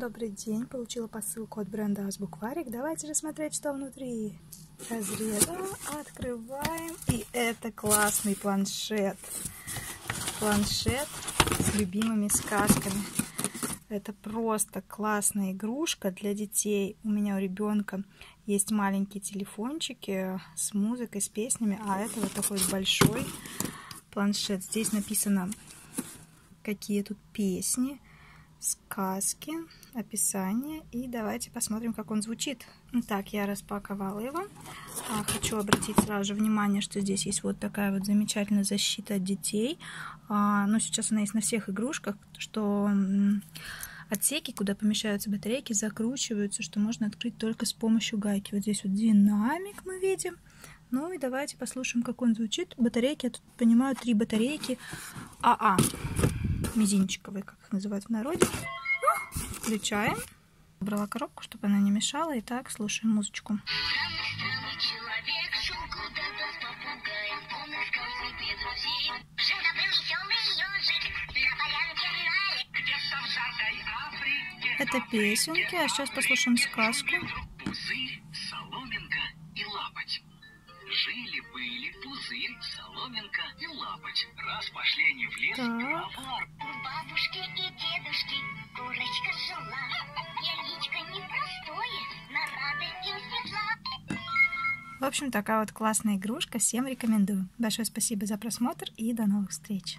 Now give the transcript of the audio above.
Добрый день, получила посылку от бренда Азбукварик. Давайте же смотреть, что внутри. Разрезаем, открываем. И это классный планшет. Планшет с любимыми сказками. Это просто классная игрушка для детей. У меня у ребенка есть маленькие телефончики с музыкой, с песнями, а это вот такой большой планшет. Здесь написано, какие тут песни сказки, описание. И давайте посмотрим, как он звучит. Так, я распаковала его. А, хочу обратить сразу же внимание, что здесь есть вот такая вот замечательная защита от детей. А, ну, сейчас она есть на всех игрушках, что отсеки, куда помещаются батарейки, закручиваются, что можно открыть только с помощью гайки. Вот здесь вот динамик мы видим. Ну и давайте послушаем, как он звучит. Батарейки, я тут понимаю, три батарейки АА мизинчиковые, как их называют в народе. Включаем. Брала коробку, чтобы она не мешала. Итак, слушаем музычку. Это песенки, а сейчас послушаем сказку. Пузырь, соломинка и лапоть. Жили-были пузырь, соломинка и лапоть. Раз пошли они в лес, так бабушки и дедушки курочка жила. Яичко непростое, на радость им светла. В общем, такая вот классная игрушка. Всем рекомендую. Большое спасибо за просмотр и до новых встреч.